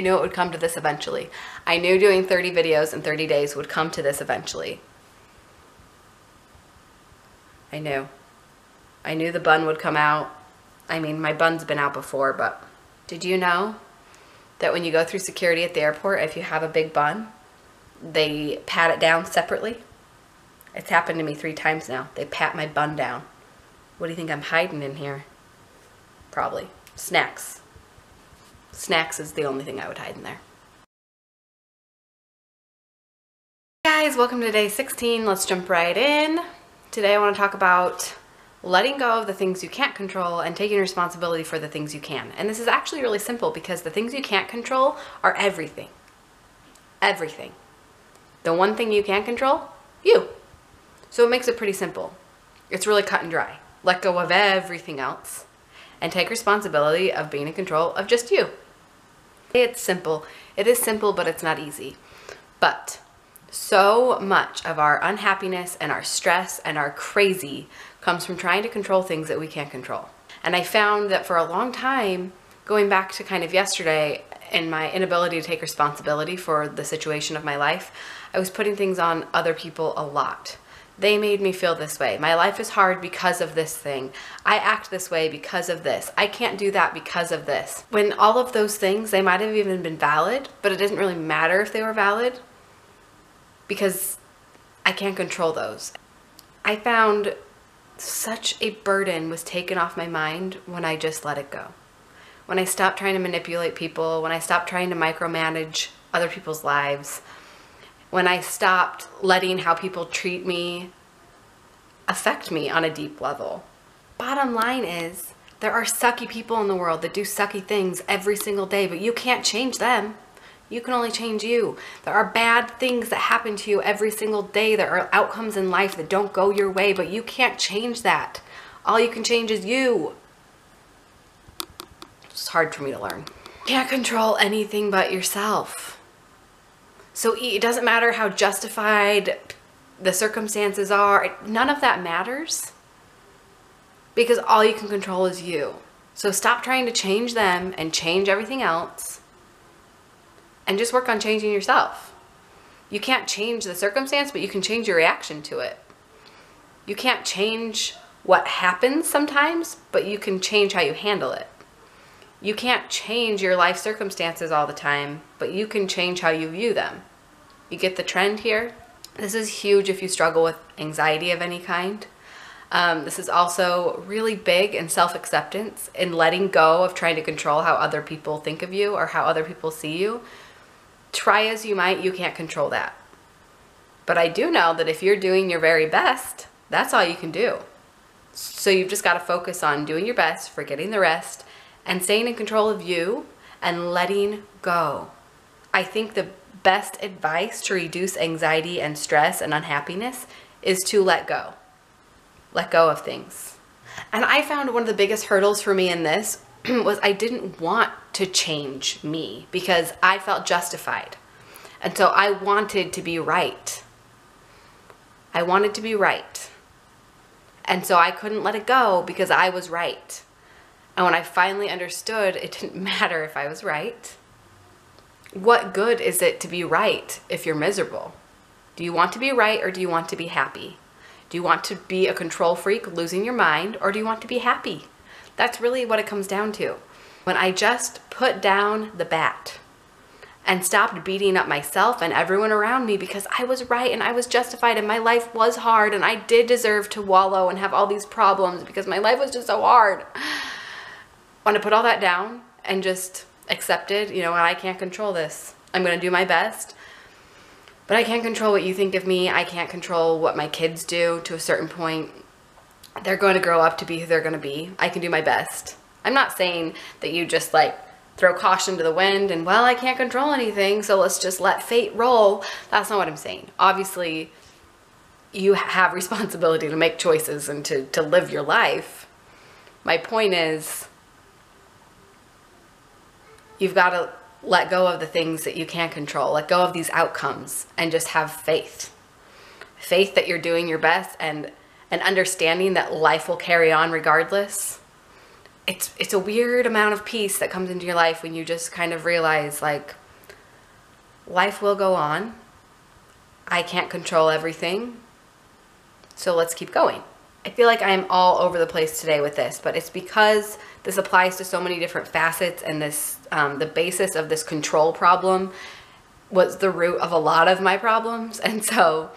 I knew it would come to this eventually. I knew doing 30 videos in 30 days would come to this eventually. I knew. I knew the bun would come out. I mean, my bun's been out before, but did you know that when you go through security at the airport, if you have a big bun, they pat it down separately? It's happened to me three times now. They pat my bun down. What do you think I'm hiding in here? Probably. Snacks. Snacks is the only thing I would hide in there. Hey guys, welcome to day 16. Let's jump right in. Today I want to talk about letting go of the things you can't control and taking responsibility for the things you can. And this is actually really simple because the things you can't control are everything. Everything. The one thing you can control, you. So it makes it pretty simple. It's really cut and dry. Let go of everything else and take responsibility of being in control of just you. It's simple. It is simple, but it's not easy. But so much of our unhappiness and our stress and our crazy comes from trying to control things that we can't control. And I found that for a long time, going back to kind of yesterday and my inability to take responsibility for the situation of my life, I was putting things on other people a lot. They made me feel this way. My life is hard because of this thing. I act this way because of this. I can't do that because of this. When all of those things, they might have even been valid, but it doesn't really matter if they were valid because I can't control those. I found such a burden was taken off my mind when I just let it go. When I stopped trying to manipulate people, when I stopped trying to micromanage other people's lives, when I stopped letting how people treat me affect me on a deep level. Bottom line is, there are sucky people in the world that do sucky things every single day, but you can't change them. You can only change you. There are bad things that happen to you every single day. There are outcomes in life that don't go your way, but you can't change that. All you can change is you. It's hard for me to learn. Can't control anything but yourself. So it doesn't matter how justified the circumstances are, none of that matters because all you can control is you. So stop trying to change them and change everything else and just work on changing yourself. You can't change the circumstance, but you can change your reaction to it. You can't change what happens sometimes, but you can change how you handle it. You can't change your life circumstances all the time, but you can change how you view them. You get the trend here? This is huge if you struggle with anxiety of any kind. Um, this is also really big in self-acceptance in letting go of trying to control how other people think of you or how other people see you. Try as you might, you can't control that. But I do know that if you're doing your very best, that's all you can do. So you've just got to focus on doing your best, forgetting the rest, and staying in control of you and letting go. I think the best advice to reduce anxiety and stress and unhappiness is to let go. Let go of things. And I found one of the biggest hurdles for me in this was I didn't want to change me because I felt justified. And so I wanted to be right. I wanted to be right. And so I couldn't let it go because I was right. And when I finally understood, it didn't matter if I was right what good is it to be right if you're miserable? Do you want to be right or do you want to be happy? Do you want to be a control freak, losing your mind, or do you want to be happy? That's really what it comes down to. When I just put down the bat and stopped beating up myself and everyone around me because I was right and I was justified and my life was hard and I did deserve to wallow and have all these problems because my life was just so hard. When to put all that down and just accepted, you know, I can't control this. I'm going to do my best. But I can't control what you think of me. I can't control what my kids do to a certain point. They're going to grow up to be who they're going to be. I can do my best. I'm not saying that you just like throw caution to the wind and, well, I can't control anything, so let's just let fate roll. That's not what I'm saying. Obviously, you have responsibility to make choices and to, to live your life. My point is, you've got to let go of the things that you can't control, let go of these outcomes, and just have faith. Faith that you're doing your best and an understanding that life will carry on regardless it's it's a weird amount of peace that comes into your life when you just kind of realize like life will go on. I can't control everything. So let's keep going. I feel like I'm all over the place today with this, but it's because this applies to so many different facets and this um, the basis of this control problem was the root of a lot of my problems. And so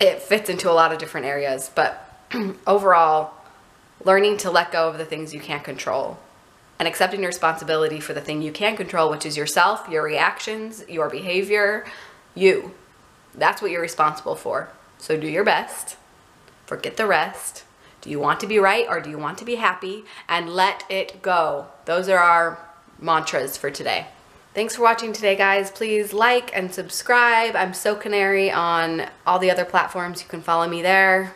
it fits into a lot of different areas but overall learning to let go of the things you can't control and accepting responsibility for the thing you can control which is yourself your reactions your behavior you. That's what you're responsible for. So do your best forget the rest do you want to be right or do you want to be happy? And let it go. Those are our mantras for today. Thanks for watching today, guys. Please like and subscribe. I'm SoCanary on all the other platforms. You can follow me there.